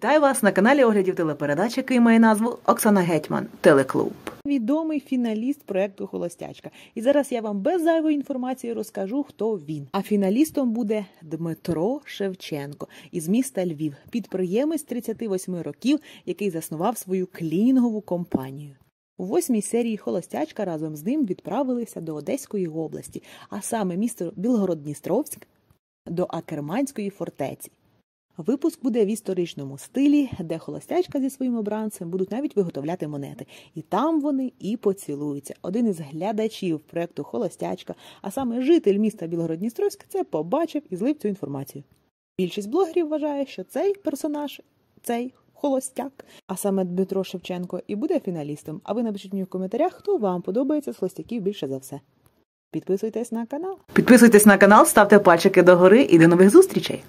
Вітаю вас на каналі оглядів телепередач, який має назву Оксана Гетьман Телеклуб. Відомий фіналіст проекту Холостячка. І зараз я вам без зайвої інформації розкажу, хто він. А фіналістом буде Дмитро Шевченко із міста Львів, підприємець 38 років, який заснував свою клінінгову компанію. У восьмій серії Холостячка разом з ним відправилися до Одеської області, а саме місто Білгород-Дністровськ до Акерманської фортеці. Випуск буде в історичному стилі, де холостячка зі своїм обранцем будуть навіть виготовляти монети. І там вони і поцілуються. Один із глядачів проекту Холостячка, а саме житель міста Білгород-Дністровськ, це побачив і злив цю інформацію. Більшість блогерів вважає, що цей персонаж, цей холостяк, а саме Дмитро Шевченко, і буде фіналістом. А ви напишіть мені в коментарях, хто вам подобається з холостяків більше за все. Підписуйтесь на канал. Підписуйтесь на канал, ставте пальчики догори і до нових зустрічей!